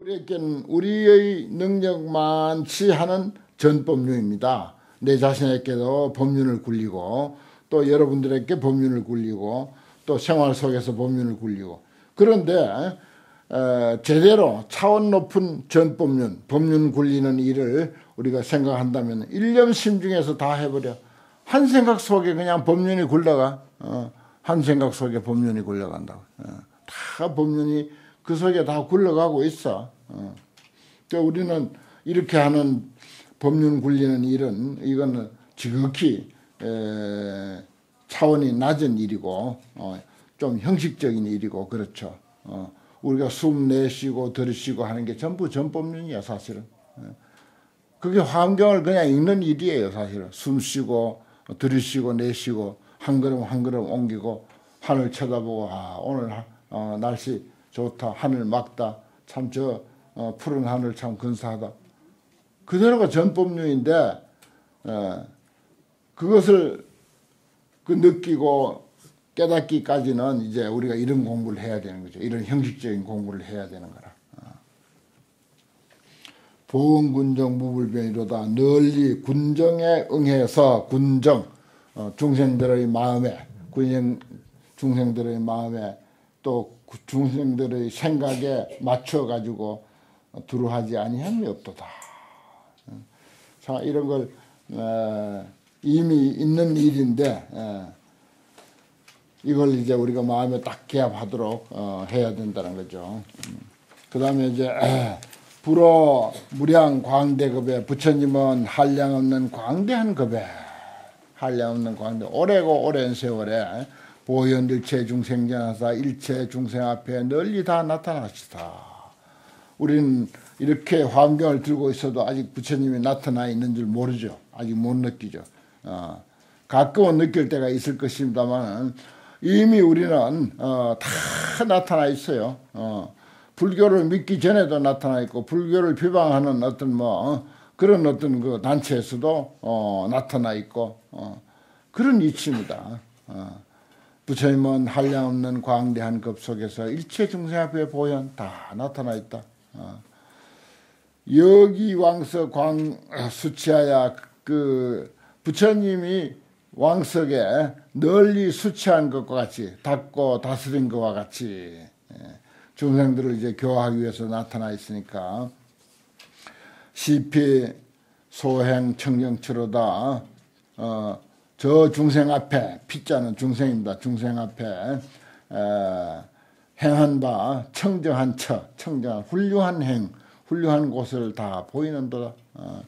우리에겐 우리의 능력만치 하는 전법률입니다. 내 자신에게도 법률을 굴리고 또 여러분들에게 법률을 굴리고 또 생활 속에서 법률을 굴리고 그런데 어, 제대로 차원 높은 전법륜, 법륜 굴리는 일을 우리가 생각한다면 일념 심중에서 다 해버려. 한 생각 속에 그냥 법륜이 굴러가. 어, 한 생각 속에 법륜이 굴러간다고. 어, 다 법륜이 그 속에 다 굴러가고 있어. 어. 우리는 이렇게 하는 법륜 굴리는 일은 이거는 지극히 에, 차원이 낮은 일이고 어, 좀 형식적인 일이고 그렇죠. 어, 우리가 숨 내쉬고 들으시고 하는 게 전부 전법륜이야 사실은. 예. 그게 환경을 그냥 읽는 일이에요 사실은. 숨 쉬고 들으시고 내쉬고 한 걸음 한 걸음 옮기고 하늘 쳐다보고 아 오늘 어, 날씨 좋다 하늘 막다 참저 어, 푸른 하늘 참 근사하다. 그대로가 전법륜인데 어, 그것을 그 느끼고 깨닫기까지는 이제 우리가 이런 공부를 해야 되는 거죠. 이런 형식적인 공부를 해야 되는 거라. 어. 보은군정 무불변이로다 널리 군정에 응해서 군정 어, 중생들의 마음에 군정 중생들의 마음에 또 중생들의 생각에 맞춰 가지고 두루하지 아니함이 없도다. 어. 자 이런 걸 어, 이미 있는 일인데 어, 이걸 이제 우리가 마음에 딱 개합하도록 어, 해야 된다는 거죠. 음. 그 다음에 이제 불어 무량 광대급에 부처님은 한량 없는 광대한 급에 한량 없는 광대 오래고 오랜 세월에 보현 일체 중생전하사 일체 중생 앞에 널리 다 나타나시다. 우리는 이렇게 환경을 들고 있어도 아직 부처님이 나타나 있는 줄 모르죠. 아직 못 느끼죠. 어, 가끔은 느낄 때가 있을 것입니다만 이미 우리는 어, 다 나타나 있어요. 어, 불교를 믿기 전에도 나타나 있고 불교를 비방하는 어떤 뭐 어, 그런 어떤 그 단체에서도 어, 나타나 있고 어, 그런 이치입니다. 어, 부처님은 한량없는 광대한 급 속에서 일체 중생 앞에 보현 다 나타나 있다. 어. 여기 왕서 광 수치하야 그 부처님이 왕석에 널리 수치한 것과 같이 닦고 다스린 것과 같이 예, 중생들을 이제 교화하기 위해서 나타나 있으니까 시피 소행 청정치로다 어, 저 중생 앞에 피자는 중생입니다. 중생 앞에 에, 행한 바 청정한 처 청정한 훌륭한 행 훌륭한 곳을 다 보이는 도다. 어,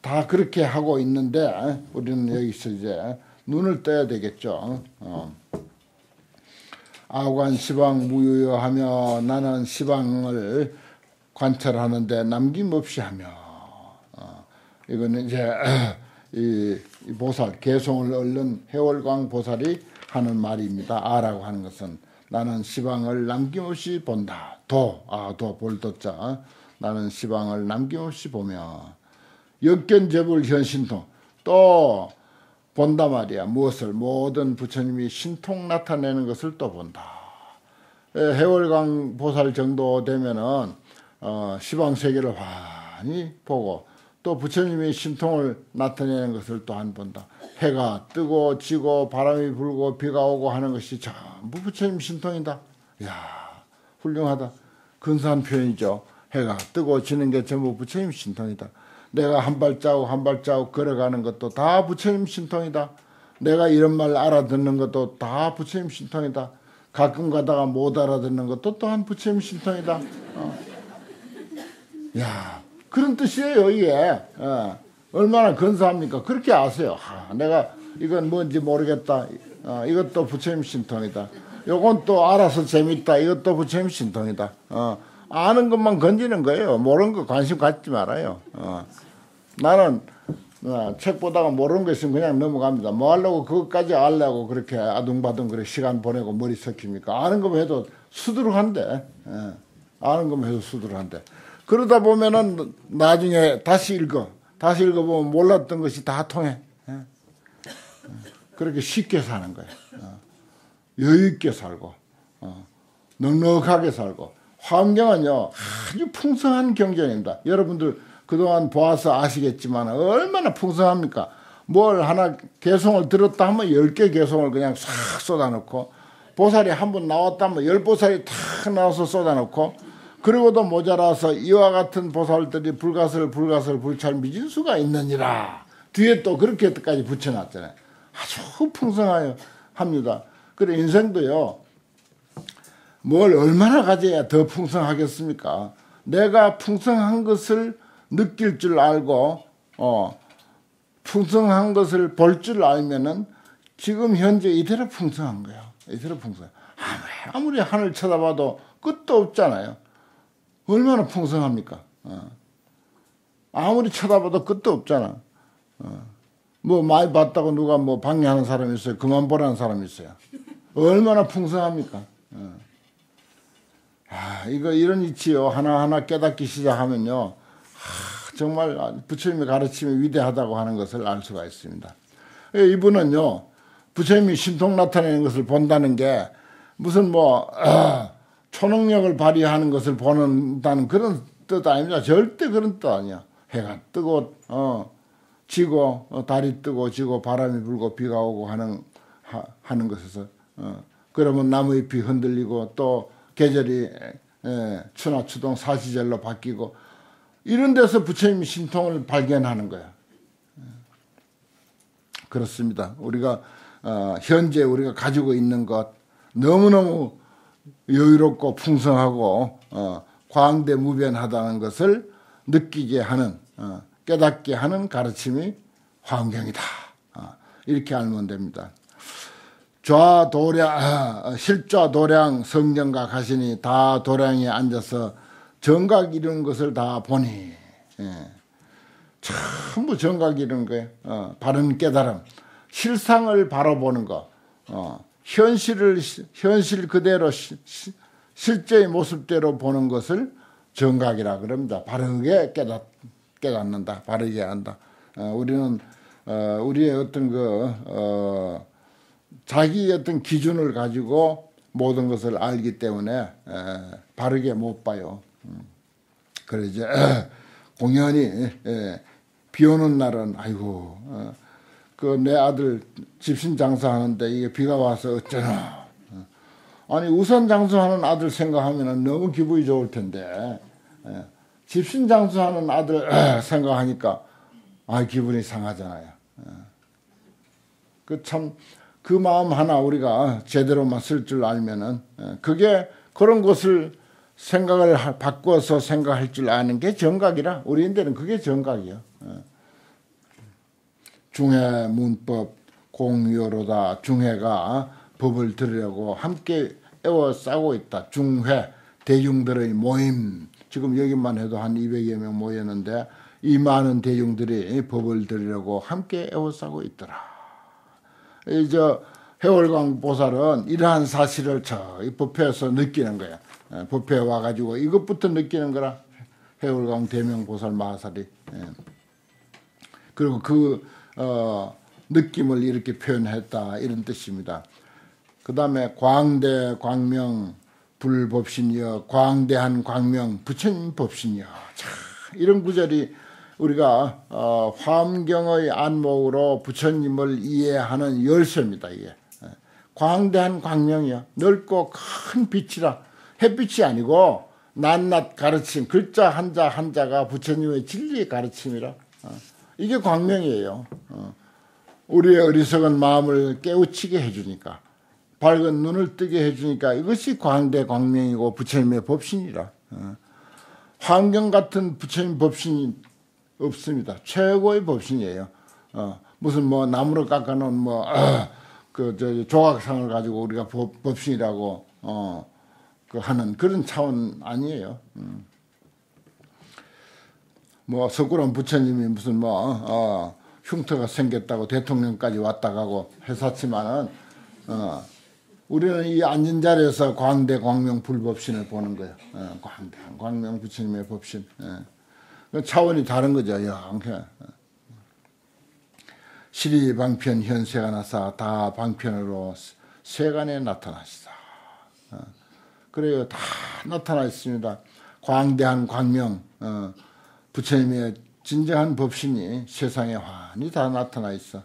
다 그렇게 하고 있는데 우리는 여기서 이제 눈을 떠야 되겠죠. 어. 아관 시방 무유여하며 나는 시방을 관찰하는데 남김없이 하며 어. 이거는 이제 이, 이 보살 개성을 얻는 해월광 보살이 하는 말입니다. 아라고 하는 것은 나는 시방을 남김없이 본다. 도, 아, 도, 볼도자. 나는 시방을 남김없이 보며 역견제불 현신통 또 본다 말이야. 무엇을 모든 부처님이 신통 나타내는 것을 또 본다. 해월강 보살 정도 되면은 어, 시방 세계를 환히 보고 또 부처님이 신통을 나타내는 것을 또한 본다. 해가 뜨고 지고 바람이 불고 비가 오고 하는 것이 전부 부처님 신통이다. 야 훌륭하다. 근사한 표현이죠. 해가 뜨고 지는 게 전부 부처님 신통이다. 내가 한 발자국 한 발자국 걸어가는 것도 다 부처님 신통이다. 내가 이런 말 알아듣는 것도 다 부처님 신통이다. 가끔 가다가 못 알아듣는 것도 또한 부처님 신통이다. 어. 야 그런 뜻이에요 이게. 어. 얼마나 근사합니까? 그렇게 아세요. 하, 내가 이건 뭔지 모르겠다. 어, 이것도 부처님 신통이다. 요건 또 알아서 재밌다. 이것도 부처님 신통이다. 어, 아는 것만 건지는 거예요. 모르는 거 관심 갖지 말아요. 어. 나는 어, 책 보다가 모르는 거 있으면 그냥 넘어갑니다. 뭐 하려고 그것까지 알려고 그렇게 아둥바둥 그렇게 시간 보내고 머리 섞입니까? 아는 것만 해도 수두룩한데, 예. 아는 것만 해도 수두룩한데. 그러다 보면은 나중에 다시 읽어. 다시 읽어보면 몰랐던 것이 다 통해. 예. 그렇게 쉽게 사는 거예요. 어. 여유있게 살고, 어. 넉넉하게 살고, 환경은요 아주 풍성한 경전입니다. 여러분들 그동안 보아서 아시겠지만 얼마나 풍성합니까? 뭘 하나 개성을 들었다 하면 열 개 개성을 그냥 싹 쏟아놓고 보살이 한 번 나왔다 하면 열 보살이 탁 나와서 쏟아놓고 그리고도 모자라서 이와 같은 보살들이 불가설 불가설 불찰 미진 수가 있느니라 뒤에 또 그렇게까지 붙여놨잖아요. 아주 풍성하여 합니다. 그래 인생도요. 뭘 얼마나 가져야 더 풍성하겠습니까? 내가 풍성한 것을 느낄 줄 알고 어 풍성한 것을 볼 줄 알면은 지금 현재 이대로 풍성한 거예요. 이대로 풍성. 아무리 아무리 하늘 쳐다봐도 끝도 없잖아요. 얼마나 풍성합니까? 어. 아무리 쳐다봐도 끝도 없잖아. 어. 뭐 많이 봤다고 누가 뭐 방해하는 사람이 있어요. 그만 보라는 사람이 있어요. 얼마나 풍성합니까? 어. 아, 이거 이런 이치요. 하나하나 깨닫기 시작하면요. 아, 정말 부처님의 가르침이 위대하다고 하는 것을 알 수가 있습니다. 예, 이분은요. 부처님이 신통 나타내는 것을 본다는 게 무슨 뭐 아, 초능력을 발휘하는 것을 보는다는 그런 뜻 아닙니다. 절대 그런 뜻 아니야. 해가 뜨고 어 지고 어, 달이 뜨고 지고 바람이 불고 비가 오고 하는 하, 하는 것에서 어 그러면 나무 잎이 흔들리고 또 계절이 에, 추나 추동 사시절로 바뀌고 이런 데서 부처님이 신통을 발견하는 거야. 그렇습니다. 우리가 어, 현재 우리가 가지고 있는 것 너무너무 여유롭고 풍성하고 어, 광대무변하다는 것을 느끼게 하는 어, 깨닫게 하는 가르침이 환경이다. 어, 이렇게 알면 됩니다. 좌도량 아, 실좌도량 성령과 가시니 다 도량에 앉아서 정각 이루는 것을 다 보니 예. 전부 정각 이루는 거예요. 어, 바른 깨달음, 실상을 바라보는 거, 어, 현실을 현실 그대로 시, 시, 실제의 모습대로 보는 것을 정각이라 그럽니다. 바르게 깨닫 깨닫는다, 바르게 한다. 어, 우리는 어, 우리의 어떤 그 어, 자기 어떤 기준을 가지고 모든 것을 알기 때문에 에, 바르게 못 봐요. 음. 그래 이제 공연히 에, 비 오는 날은 아이고 어, 그 내 아들 집신 장사하는데 이게 비가 와서 어쩌나. 아니 우선 장수하는 아들 생각하면 너무 기분이 좋을 텐데 예. 집신 장수하는 아들 생각하니까 아 기분이 상하잖아요. 예. 그참그 그 마음 하나 우리가 제대로만 쓸 줄 알면은 예. 그게 그런 것을 생각을 바꿔서 생각할 줄 아는 게 정각이라 우리인데는 그게 정각이요. 중해 문법 공유로다 중해가 법을 들으려고 함께 애워싸고 있다. 중회 대중들의 모임 지금 여기만 해도 한 200여 명 모였는데 이 많은 대중들이 법을 들으려고 함께 애워싸고 있더라. 이제 해월광 보살은 이러한 사실을 저이 법회에서 느끼는 거야. 예, 법회에 와가지고 이것부터 느끼는 거라. 해월광 대명 보살 마살이. 예. 그리고 그 어, 느낌을 이렇게 표현했다 이런 뜻입니다. 그 다음에 광대 광명 불법신이여 광대한 광명 부처님 법신이여 자, 이런 구절이 우리가 어, 화엄경의 안목으로 부처님을 이해하는 열쇠입니다. 이게 광대한 광명이야 넓고 큰 빛이라 햇빛이 아니고 낱낱 가르침 글자 한자 한자가 부처님의 진리의 가르침이라 어. 이게 광명이에요. 어. 우리의 어리석은 마음을 깨우치게 해주니까 밝은 눈을 뜨게 해주니까 이것이 광대 광명이고 부처님의 법신이라. 어. 환경 같은 부처님 법신이 없습니다. 최고의 법신이에요. 어. 무슨 뭐 나무로 깎아놓은 뭐그저 조각상을 가지고 우리가 법, 법신이라고 어, 그 하는 그런 차원 아니에요. 음. 뭐 석구론 부처님이 무슨 뭐 어, 흉터가 생겼다고 대통령까지 왔다 가고 했었지만은 어, 우리는 이 앉은 자리에서 광대 광명 불법신을 보는 거예요. 어, 광대 광명 부처님의 법신. 예. 차원이 다른 거죠. 영해. 시리 방편 현세가 나사 다 방편으로 세간에 나타나시다. 어. 그래요. 다 나타나 있습니다. 광대한 광명 어, 부처님의 진정한 법신이 세상에 환히 다 나타나 있어.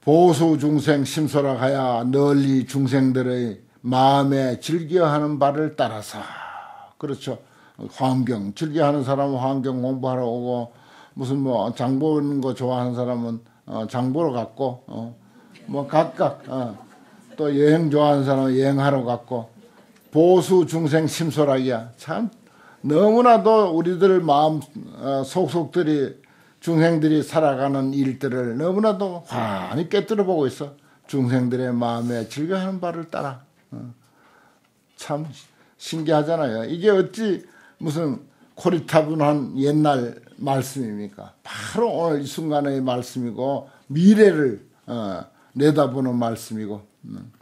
보수 중생 심소락하야 널리 중생들의 마음에 즐겨하는 바를 따라서 그렇죠. 환경 즐겨하는 사람은 환경 공부하러 오고 무슨 뭐 장 보는 거 좋아하는 사람은 어, 장 보러 갔고 어, 뭐 각각 어, 또 여행 좋아하는 사람은 여행하러 갔고 보수 중생 심소락이야 참 너무나도 우리들 마음 어, 속속들이 중생들이 살아가는 일들을 너무나도 환히 깨뜨려 보고 있어 중생들의 마음에 즐겨하는 바를 따라 어. 참 신기하잖아요. 이게 어찌 무슨 코리타분한 옛날 말씀입니까? 바로 오늘 이 순간의 말씀이고 미래를 어, 내다보는 말씀이고 음.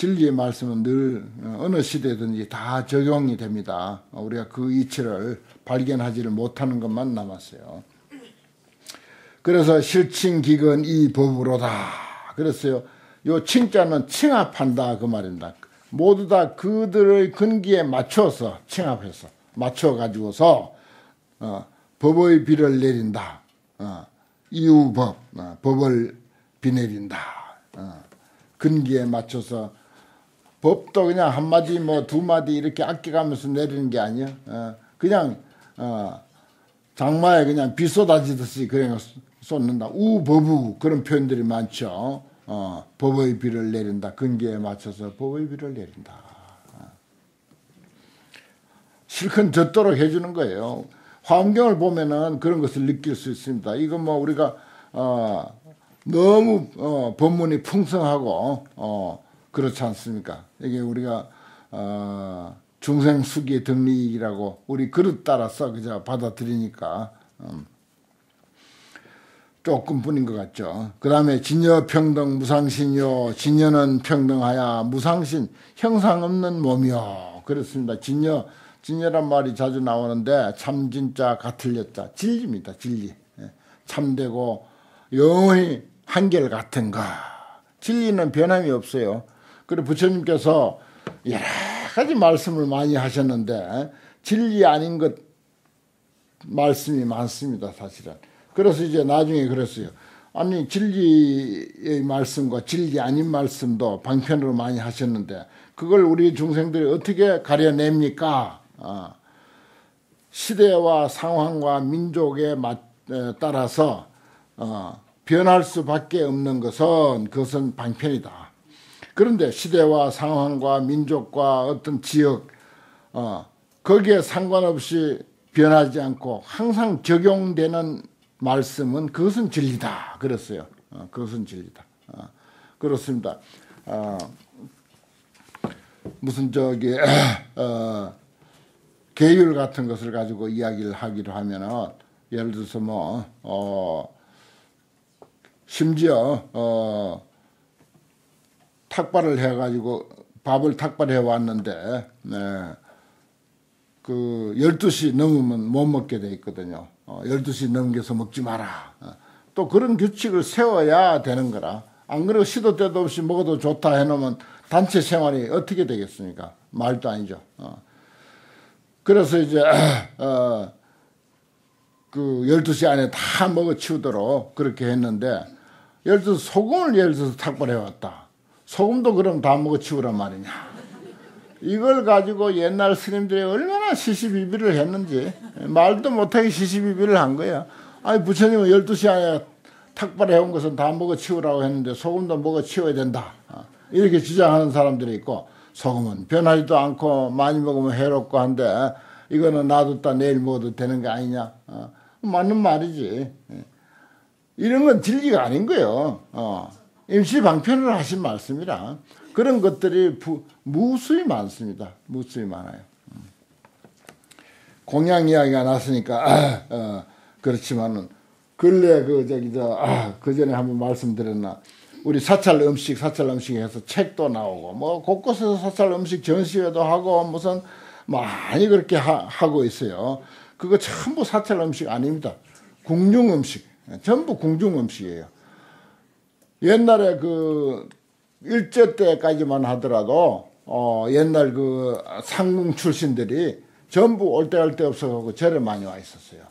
진리의 말씀은 늘 어, 어느 시대든지 다 적용이 됩니다. 우리가 그 이치를 발견하지를 못하는 것만 남았어요. 그래서 실칭기근 이 법으로다. 그랬어요. 요 칭자는 칭합한다 그 말입니다. 모두 다 그들의 근기에 맞춰서 칭합해서 맞춰 가지고서 어, 법의 비를 내린다. 어, 이유법 어, 법을 비 내린다. 어, 근기에 맞춰서 법도 그냥 한 마디 뭐 두 마디 이렇게 아껴가면서 내리는 게 아니야. 어, 그냥 어, 장마에 그냥 비 쏟아지듯이 그냥 쏟는다. 우법우 그런 표현들이 많죠. 어, 법의 비를 내린다. 근기에 맞춰서 법의 비를 내린다. 실컷 젖도록 해주는 거예요. 환경을 보면은 그런 것을 느낄 수 있습니다. 이건 뭐 우리가 어, 너무 어, 법문이 풍성하고 어, 그렇지 않습니까? 이게 우리가 어, 중생 수기 등리이라고 우리 그릇 따라서 그저 받아들이니까 음, 조금뿐인 것 같죠. 그 다음에 진여 평등 무상신요 진여는 평등하야 무상신 형상 없는 몸이요. 그렇습니다. 진여 진여란 말이 자주 나오는데 참 진짜 여자 진리입니다. 진리 예. 참되고 영원히 한결 같은 거 진리는 변함이 없어요. 그리고 부처님께서 여러 가지 말씀을 많이 하셨는데 진리 아닌 것 말씀이 많습니다. 사실은. 그래서 이제 나중에 그랬어요. 아니 진리의 말씀과 진리 아닌 말씀도 방편으로 많이 하셨는데 그걸 우리 중생들이 어떻게 가려냅니까? 어. 시대와 상황과 민족에 따라서 어, 변할 수밖에 없는 것은 그것은 방편이다. 그런데 시대와 상황과 민족과 어떤 지역 어, 거기에 상관없이 변하지 않고 항상 적용되는 말씀은 그것은 진리다. 그랬어요. 어, 그것은 진리다. 어, 그렇습니다. 어, 무슨 저기 어, 계율 같은 것을 가지고 이야기를 하기로 하면은 예를 들어서 뭐 어, 심지어 어, 탁발을 해가지고 밥을 탁발해 왔는데 네, 그 12시 넘으면 못 먹게 돼 있거든요. 어, 12시 넘겨서 먹지 마라. 어, 또 그런 규칙을 세워야 되는 거라. 안 그래도 시도 때도 없이 먹어도 좋다 해놓으면 단체 생활이 어떻게 되겠습니까? 말도 아니죠. 어. 그래서 이제 어, 그 12시 안에 다 먹어 치우도록 그렇게 했는데 예를 들어서 소금을 예를 들어서 탁발해 왔다. 소금도 그럼 다 먹어 치우란 말이냐. 이걸 가지고 옛날 스님들이 얼마나 시시비비를 했는지 말도 못하게 시시비비를 한 거야. 아니 부처님은 12시 안에 탁발해 온 것은 다 먹어 치우라고 했는데 소금도 먹어 치워야 된다. 어, 이렇게 주장하는 사람들이 있고 소금은 변하지도 않고 많이 먹으면 해롭고 한데 이거는 놔뒀다 내일 먹어도 되는 게 아니냐. 어, 맞는 말이지. 예. 이런 건 진리가 아닌 거예요. 어, 임시 방편을 하신 말씀이라. 그런 것들이 부, 무수히 많습니다. 무수히 많아요. 음. 공양 이야기가 났으니까 아, 어, 그렇지만은 근래 그 저기 저그 아, 전에 한번 말씀드렸나 우리 사찰 음식 사찰 음식 해서 책도 나오고 뭐 곳곳에서 사찰 음식 전시회도 하고 무슨 많이 그렇게 하, 하고 있어요. 그거 전부 사찰 음식 아닙니다. 궁중 음식 전부 궁중 음식이에요. 옛날에 그 일제 때까지만 하더라도 어, 옛날 그 상궁 출신들이 전부 올때갈데 없어가고 절에 많이 와 있었어요.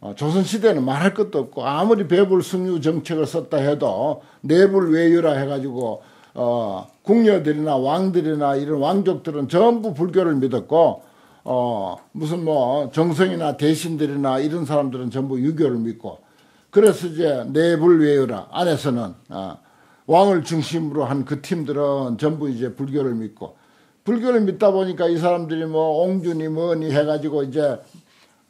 어, 조선시대는 말할 것도 없고 아무리 배불 승유 정책을 썼다 해도 내불 외유라 해가지고 어, 궁녀들이나 왕들이나 이런 왕족들은 전부 불교를 믿었고 어, 무슨 뭐 정성이나 대신들이나 이런 사람들은 전부 유교를 믿고 그래서 이제 내불 외유라 안에서는 어, 왕을 중심으로 한 그 팀들은 전부 이제 불교를 믿고 불교를 믿다 보니까 이 사람들이 뭐 옹준이 뭐니 해가지고 이제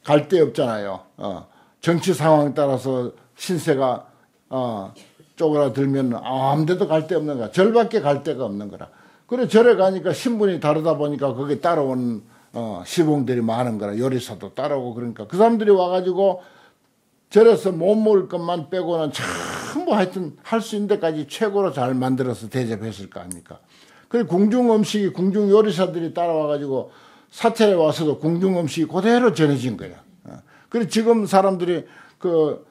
갈 데 없잖아요. 어, 정치 상황 따라서 신세가 어, 쪼그라들면 아무데도 갈 데 없는 거야. 절밖에 갈 데가 없는 거라. 그래 절에 가니까 신분이 다르다 보니까 거기 따라온 어, 시봉들이 많은 거라. 요리사도 따라오고 그러니까 그 사람들이 와가지고 절에서 못 먹을 것만 빼고는 전부 하여튼 할 수 있는 데까지 최고로 잘 만들어서 대접했을 거 아닙니까. 그래 궁중 음식이 궁중 요리사들이 따라와가지고 사찰에 와서도 궁중 음식이 그대로 전해진 거야. 어. 그래 지금 사람들이 그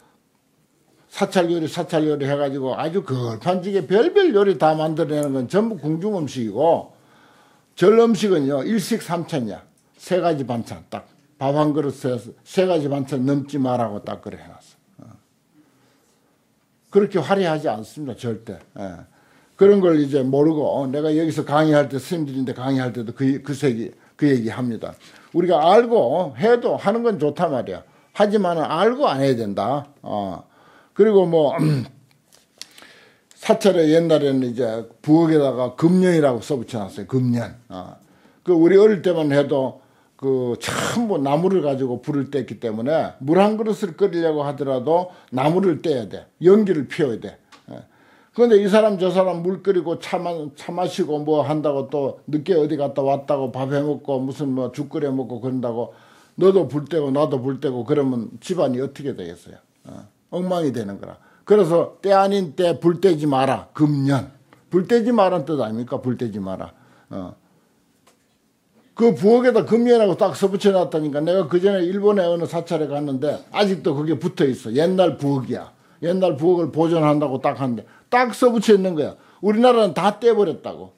사찰 요리 사찰 요리 해가지고 아주 걸판지게 별별 요리 다 만들어내는 건 전부 궁중 음식이고 절 음식은요 일식 삼찬이야 세 가지 반찬 딱 밥 한 그릇에 세 가지 반찬 넘지 말라고 딱 그래 해놨어. 어. 그렇게 화려하지 않습니다 절대. 예. 그런 걸 이제 모르고 어, 내가 여기서 강의할 때 스님들인데 강의할 때도 그, 그, 얘기, 그 얘기 합니다. 우리가 알고 해도 하는 건 좋단 말이야. 하지만 알고 안 해야 된다. 어. 그리고 뭐 사찰에 옛날에는 이제 부엌에다가 금년이라고 써붙여놨어요. 금년. 어. 그 우리 어릴 때만 해도 그 전부 나무를 가지고 불을 뗐기 때문에 물 한 그릇을 끓이려고 하더라도 나무를 떼야 돼. 연기를 피워야 돼. 예. 그런데 이 사람 저 사람 물 끓이고 차, 마, 차 마시고 뭐 한다고 또 늦게 어디 갔다 왔다고 밥 해 먹고 무슨 뭐 죽 끓여 먹고 그런다고 너도 불 떼고 나도 불 떼고 그러면 집안이 어떻게 되겠어요? 어. 엉망이 되는 거라. 그래서 때 아닌 때 불 떼지 마라. 금년. 불 떼지 마라는 뜻 아닙니까? 불 떼지 마라. 어. 그 부엌에다 금년이라고 딱 써붙여 놨다니까 내가 그 전에 일본에 어느 사찰에 갔는데 아직도 그게 붙어 있어. 옛날 부엌이야. 옛날 부엌을 보존한다고 딱 하는데 딱 써붙여 있는 거야. 우리나라는 다 떼버렸다고.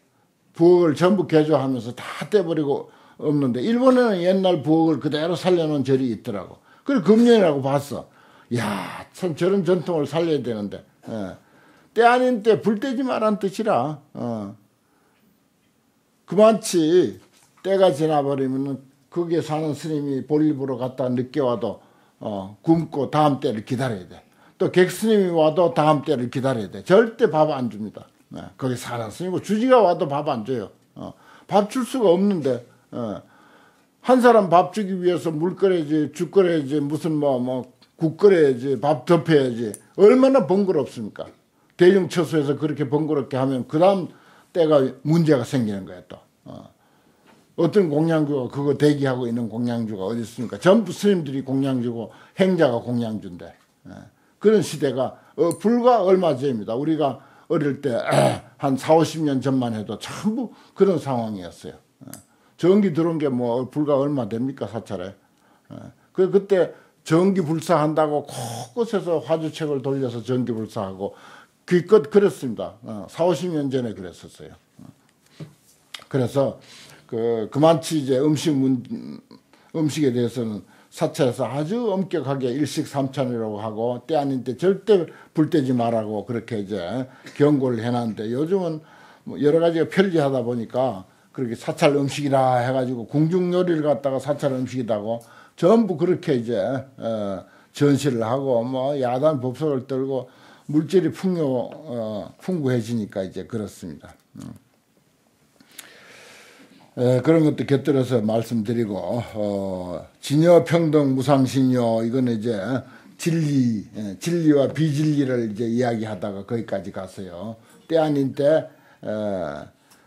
부엌을 전부 개조하면서 다 떼버리고 없는데 일본에는 옛날 부엌을 그대로 살려놓은 절이 있더라고. 그걸 금년이라고 봤어. 야, 참 저런 전통을 살려야 되는데. 예. 때 아닌 때 불 떼지 말란 뜻이라. 어. 그만치 때가 지나버리면 거기에 사는 스님이 볼일 보러 갔다 늦게 와도 어, 굶고 다음 때를 기다려야 돼. 또 객스님이 와도 다음 때를 기다려야 돼. 절대 밥 안 줍니다. 네, 거기 사는 스님이고 주지가 와도 밥 안 줘요. 어, 밥 줄 수가 없는데 어, 한 사람 밥 주기 위해서 물 끓여야지 죽 끓여야지 무슨 뭐뭐 뭐, 국 끓여야지 밥 덮여야지 얼마나 번거롭습니까? 대중 처소에서 그렇게 번거롭게 하면 그 다음 때가 문제가 생기는 거야 또. 어. 어떤 공양주가 그거 대기하고 있는 공양주가 어디 있습니까? 전부 스님들이 공양주고 행자가 공양주인데 예. 그런 시대가 어, 불과 얼마 전입니다. 우리가 어릴 때 한 4, 50년 전만 해도 전부 그런 상황이었어요. 예. 전기 들어온 게 뭐 불과 얼마 됩니까 사찰에. 예. 그 그때 전기 불사한다고 곳곳에서 화주책을 돌려서 전기 불사하고 기껏 그랬습니다. 어, 4, 50년 전에 그랬었어요. 어. 그래서 그 그만치 이제 음식 문 음식에 대해서는 사찰에서 아주 엄격하게 일식 삼찬이라고 하고 때 아닌 때 절대 불 떼지 말라고 그렇게 이제 경고를 해놨는데 요즘은 뭐 여러 가지가 편리하다 보니까 그렇게 사찰 음식이라 해가지고 궁중 요리를 갖다가 사찰 음식이라고 전부 그렇게 이제 어, 전시를 하고 뭐 야단 법석을 떨고 물질이 풍요 어, 풍부해지니까 이제 그렇습니다. 음. 에, 그런 것도 곁들여서 말씀드리고 어, 진여 평등 무상 신여 이거는 이제 진리 에, 진리와 비진리를 이제 이야기하다가 거기까지 갔어요. 때 아닌 때 에,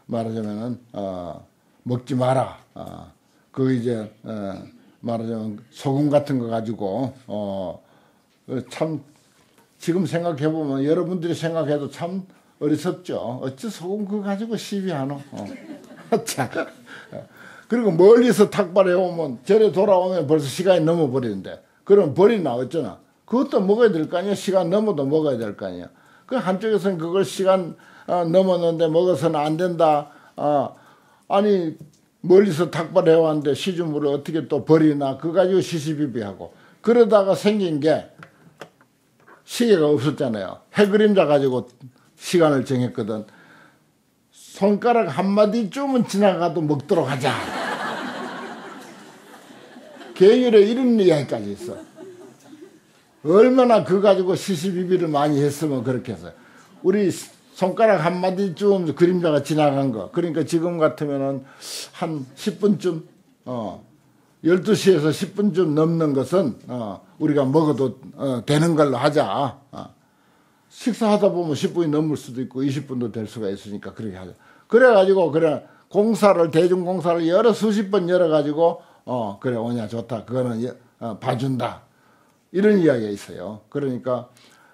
말하자면은 어, 먹지 마라. 어, 그 이제 어, 말하자면 소금 같은 거 가지고 어, 참 지금 생각해 보면 여러분들이 생각해도 참 어리석죠. 어찌 소금 그거 가지고 시비하노? 어. 자, 그리고 멀리서 탁발해 오면 절에 돌아오면 벌써 시간이 넘어버리는데 그럼 버리나 어쩌나 그것도 먹어야 될 거 아니야? 시간 넘어도 먹어야 될 거 아니야? 그 한쪽에서는 그걸 시간 어, 넘었는데 먹어서는 안 된다. 어, 아니 멀리서 닭발해 왔는데 시주물을 어떻게 또 버리나? 그거 가지고 시시비비하고. 그러다가 생긴 게 시계가 없었잖아요. 해 그림자 가지고 시간을 정했거든. 손가락 한마디쯤은 지나가도 먹도록 하자. 계율에 이런 이야기까지 있어. 얼마나 그 가지고 시시비비를 많이 했으면 그렇게 해서. 우리 손가락 한마디쯤 그림자가 지나간 거. 그러니까 지금 같으면은 한 10분쯤, 어, 12시에서 10분쯤 넘는 것은, 어, 우리가 먹어도, 어, 되는 걸로 하자. 어. 식사하다 보면 10분이 넘을 수도 있고 20분도 될 수가 있으니까 그렇게 하자. 그래가지고, 그래, 공사를, 대중공사를 여러 수십 번 열어가지고, 어, 그래, 오냐, 좋다. 그거는, 어, 봐준다. 이런 이야기가 있어요. 그러니까,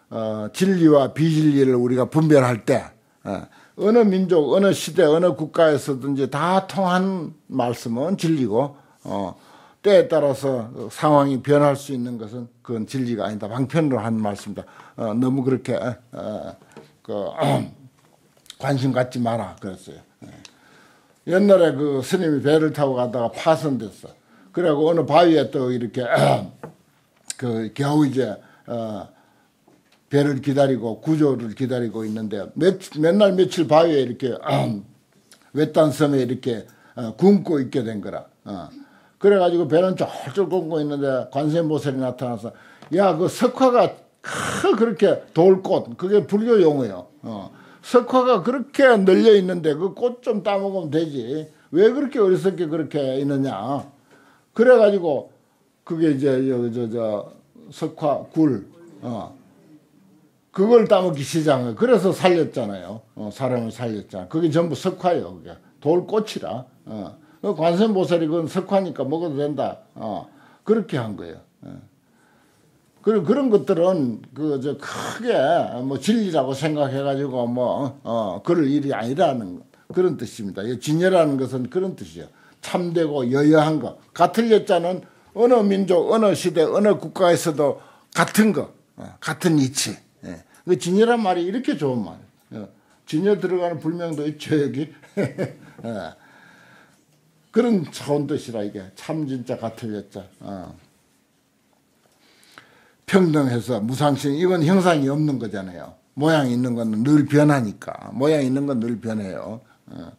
어, 진리와 비진리를 우리가 분별할 때 어, 어느 민족, 어느 시대, 어느 국가에서든지 다 통한 말씀은 진리고 어, 때에 따라서 상황이 변할 수 있는 것은 그건 진리가 아니다. 방편으로 한 말씀이다. 어, 너무 그렇게 어, 어 그, 관심 갖지 마라 그랬어요. 예. 옛날에 그 스님이 배를 타고 가다가 파손됐어. 그래고 어느 바위에 또 이렇게 그 겨우 이제 어, 배를 기다리고 구조를 기다리고 있는데 몇, 맨날 며칠 바위에 이렇게 음, 외딴 섬에 이렇게 어, 굶고 있게 된 거라. 어. 그래가지고 배는 쫄쫄 굶고 있는데 관세음보살이 나타나서 야 그 석화가 크 그렇게 돌꽃 그게 불교 용어예요. 어. 석화가 그렇게 널려 있는데 그 꽃 좀 따먹으면 되지. 왜 그렇게 어리석게 그렇게 있느냐. 그래가지고 그게 이제 저, 저, 석화 굴, 어. 그걸 따먹기 시작한 그래서 살렸잖아요. 어, 사람을 살렸잖아. 그게 전부 석화예요. 그게 돌꽃이라. 어. 그 관세음보살이 그건 석화니까 먹어도 된다. 어. 그렇게 한 거예요. 어. 그런 그런 것들은 그 저 크게 뭐 진리라고 생각해가지고 뭐 어, 그럴 일이 아니라는 그런 뜻입니다. 진여라는 것은 그런 뜻이에요. 참되고 여여한 거. 같은 여자는 어느 민족, 어느 시대, 어느 국가에서도 같은 거, 어, 같은 이치. 예. 그 진여란 말이 이렇게 좋은 말이에요. 어, 진여 들어가는 불명도 있죠, 여기. 예. 그런 좋은 뜻이라, 이게. 참 진짜 같을 여자. 어. 평등해서 무상신, 이건 형상이 없는 거잖아요. 모양이 있는 건 늘 변하니까. 모양이 있는 건 늘 변해요. 어.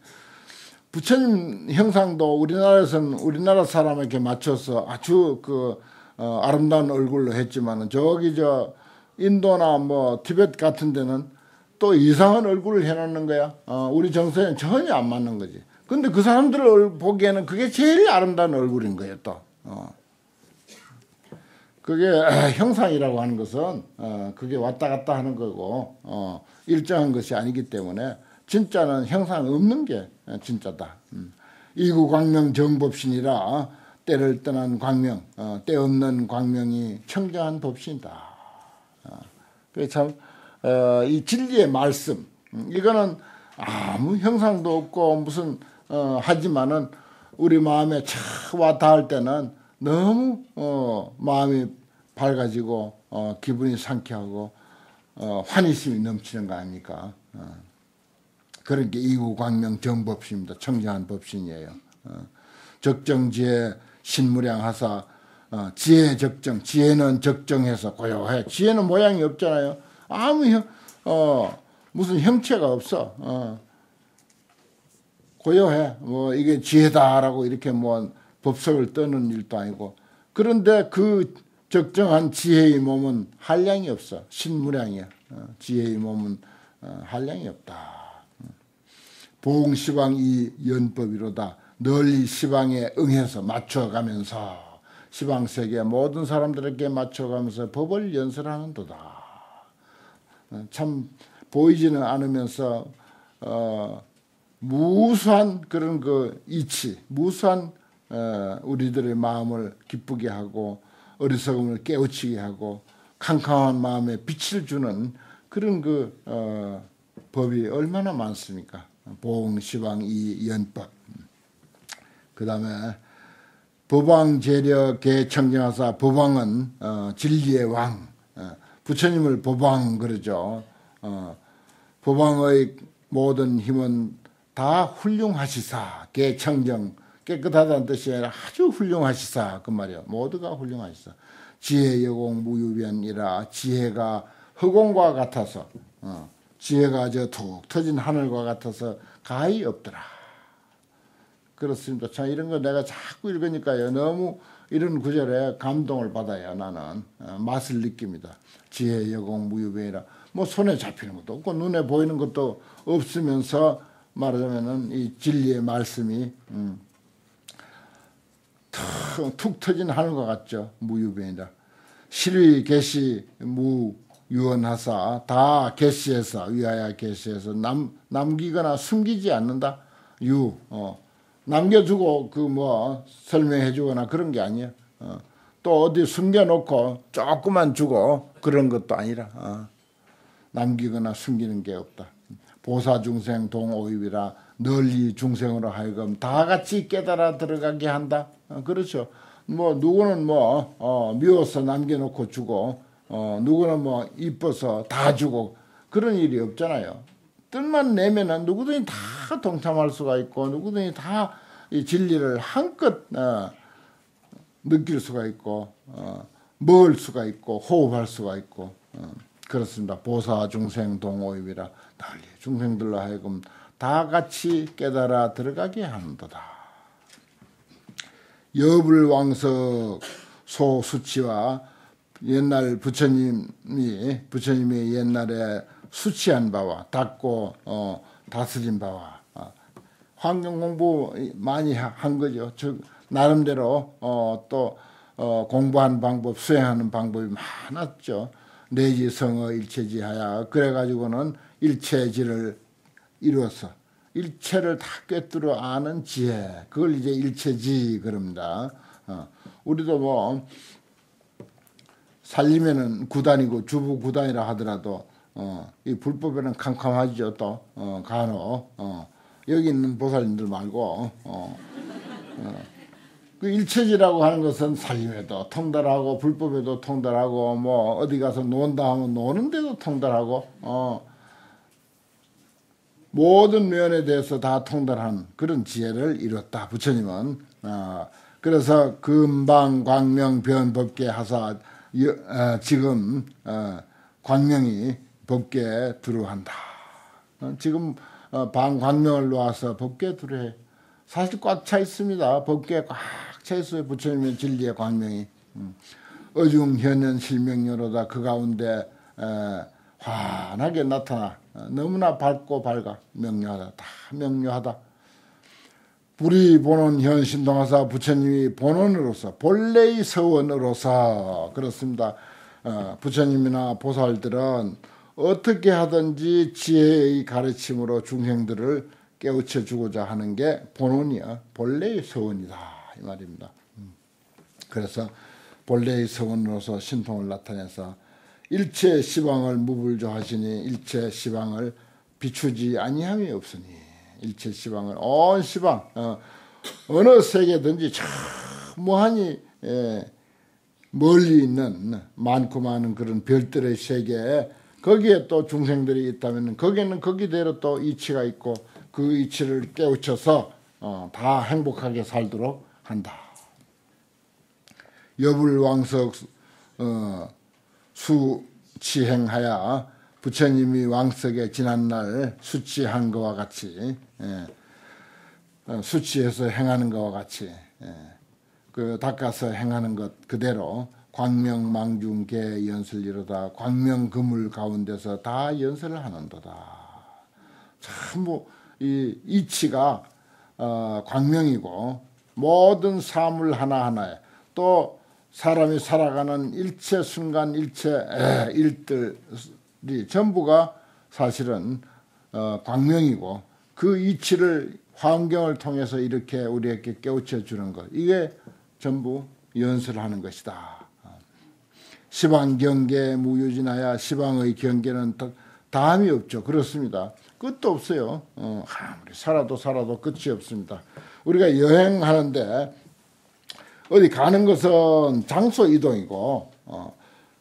부처님 형상도 우리나라에서는 우리나라 사람에게 맞춰서 아주 그, 어, 아름다운 얼굴로 했지만은 저기 저 인도나 뭐 티벳 같은 데는 또 이상한 얼굴을 해놓는 거야. 어, 우리 정서에는 전혀 안 맞는 거지. 근데 그 사람들 보기에는 그게 제일 아름다운 얼굴인 거예요, 또. 어. 그게 형상이라고 하는 것은 어, 그게 왔다 갔다 하는 거고 어, 일정한 것이 아니기 때문에 진짜는 형상 없는 게 진짜다. 음. 이구광명 정법신이라 때를 떠난 광명, 어, 때 없는 광명이 청정한 법신이다. 참, 어, 이 진리의 말씀, 음, 이거는 아무 형상도 없고 무슨, 어, 하지만은 우리 마음에 차 와 닿을 때는 너무, 어, 마음이 밝아지고, 어, 기분이 상쾌하고, 어, 환희심이 넘치는 거 아닙니까? 어. 그런 게 이후광명 정법신입니다. 청정한 법신이에요. 어. 적정지혜 신무량하사 어, 지혜 적정, 지혜는 적정해서 고요해. 지혜는 모양이 없잖아요. 아무 형, 어, 무슨 형체가 없어. 어. 고요해. 뭐 이게 지혜다라고 이렇게 뭐 법석을 떠는 일도 아니고. 그런데 그 적정한 지혜의 몸은 한량이 없어. 신무량이야. 어, 지혜의 몸은 어, 한량이 없다. 보응시방 이 연법이로다. 널리 시방에 응해서 맞춰가면서 시방세계 모든 사람들에게 맞춰가면서 법을 연설하는도다. 어, 참 보이지는 않으면서 어, 무수한 그런 그 이치, 무수한 어, 우리들의 마음을 기쁘게 하고 어리석음을 깨우치게 하고 캄캄한 마음에 빛을 주는 그런 그 어, 법이 얼마나 많습니까? 보응, 시방, 이, 연법. 그 다음에 법왕 재력의 청정하사 법왕은 어, 진리의 왕 어, 부처님을 법왕 그러죠. 어, 법왕의 모든 힘은 다 훌륭하시사 개청정 깨끗하다는 뜻이 아니라 아주 훌륭하시사 그 말이야 모두가 훌륭하시사. 지혜 여공 무유변이라 지혜가 허공과 같아서 어, 지혜가 저 툭 터진 하늘과 같아서 가히 없더라. 그렇습니다. 참 이런 거 내가 자꾸 읽으니까요. 너무 이런 구절에 감동을 받아요 나는. 어, 맛을 느낍니다. 지혜 여공 무유변이라. 뭐 손에 잡히는 것도 없고 눈에 보이는 것도 없으면서 말하자면은 이 진리의 말씀이 음, 툭, 툭 터진 하늘과 같죠. 무유변이다. 실위 계시 무 유언하사 다 계시해서 위하여 계시해서 남 남기거나 숨기지 않는다. 유 어. 남겨주고 그 뭐 설명해주거나 그런 게 아니야. 어. 또 어디 숨겨놓고 조금만 주고 그런 것도 아니라 어. 남기거나 숨기는 게 없다. 보사 중생 동오입이라 널리 중생으로 하여금 다 같이 깨달아 들어가게 한다. 어, 그렇죠. 뭐 누구는 뭐 어, 미워서 남겨놓고 주고 어, 누구는 뭐 이뻐서 다 주고 그런 일이 없잖아요. 뜻만 내면은 누구든지 다 동참할 수가 있고 누구든지 다 이 진리를 한껏 어, 느낄 수가 있고 어, 먹을 수가 있고 호흡할 수가 있고 어, 그렇습니다. 보사 중생 동오입이라 달리 중생들로 하여금 다 같이 깨달아 들어가게 하는도다. 여불왕석 소수치와 옛날 부처님이 부처님이 옛날에 수치한 바와 닦고 어, 다스린 바와 어, 환경 공부 많이 한 거죠. 즉 나름대로 어, 또 어, 공부하는 방법, 수행하는 방법이 많았죠. 내지성어 일체지하야 그래가지고는 일체지를 이루어서 일체를 다 꿰뚫어 아는 지혜 그걸 이제 일체지 그럽니다. 어, 우리도 뭐 살리면은 구단이고 주부 구단이라 하더라도 어, 이 불법에는 캄캄하죠 또 어, 간혹 어, 여기 있는 보살님들 말고 어, 어. 그 일체지라고 하는 것은 살림에도 통달하고 불법에도 통달하고 뭐 어디 가서 논다 하면 노는데도 통달하고 어 모든 면에 대해서 다 통달한 그런 지혜를 이뤘다 부처님은. 어 그래서 금방 광명 변법계 하사 어, 지금 어 광명이 법계 두루한다. 어, 지금 어, 방광명을 놓아서 법계 두루해. 사실 꽉 차 있습니다. 법계 꽉 최소의 부처님의 진리의 광명이. 음. 어중 현현 실명료로다 그 가운데 에, 환하게 나타나 어, 너무나 밝고 밝아 명료하다 다 명료하다 불이 보는 현 신동하사 부처님이 본원으로서 본래의 서원으로서 그렇습니다. 어, 부처님이나 보살들은 어떻게 하든지 지혜의 가르침으로 중생들을 깨우쳐 주고자 하는 게 본원이야 본래의 서원이다. 이 말입니다. 음. 그래서 본래의 성원으로서 신통을 나타내서 일체 시방을 무불조하시니 일체 시방을 비추지 아니함이 없으니 일체 시방을 온 시방 어, 느 세계든지 참 무한히 예, 멀리 있는 많고 많은 그런 별들의 세계에 거기에 또 중생들이 있다면 거기에는 거기대로 또 이치가 있고 그 이치를 깨우쳐서 어, 다 행복하게 살도록 한다. 여불왕석 어, 수치행하여 부처님이 왕석에 지난날 수치한 것과 같이 예, 어, 수치해서 행하는 것과 같이 예, 그 닦아서 행하는 것 그대로 광명망중계 연설 이루다 광명그물 가운데서 다 연설을 하는도다. 참 뭐 이 이치가 어, 광명이고 모든 사물 하나하나에 또 사람이 살아가는 일체 순간 일체 일들이 전부가 사실은 어, 광명이고 그 이치를 환경을 통해서 이렇게 우리에게 깨우쳐 주는 것 이게 전부 연설하는 것이다. 시방 경계 무유진하야 시방의 경계는 다음이 없죠. 그렇습니다. 끝도 없어요. 어, 아무리 살아도 살아도 끝이 없습니다. 우리가 여행하는데 어디 가는 것은 장소 이동이고 어,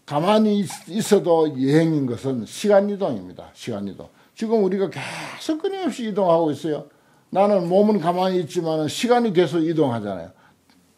가만히 있어도 여행인 것은 시간 이동입니다. 시간 이동. 지금 우리가 계속 끊임없이 이동하고 있어요. 나는 몸은 가만히 있지만 시간이 계속 이동하잖아요.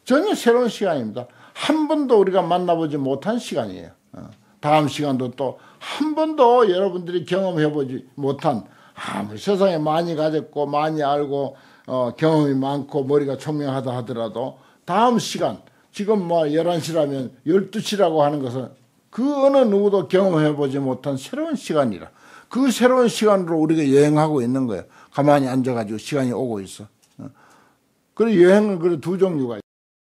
전혀 새로운 시간입니다. 한 번도 우리가 만나보지 못한 시간이에요. 어. 다음 시간도 또 한 번도 여러분들이 경험해보지 못한 아무리 세상에 많이 가졌고 많이 알고 어, 경험이 많고 머리가 총명하다 하더라도 다음 시간 지금 뭐 11시라면 12시라고 하는 것은 그 어느 누구도 경험해보지 못한 새로운 시간이라 그 새로운 시간으로 우리가 여행하고 있는 거예요. 가만히 앉아가지고 시간이 오고 있어. 어. 그리고 여행은 그래 두 종류가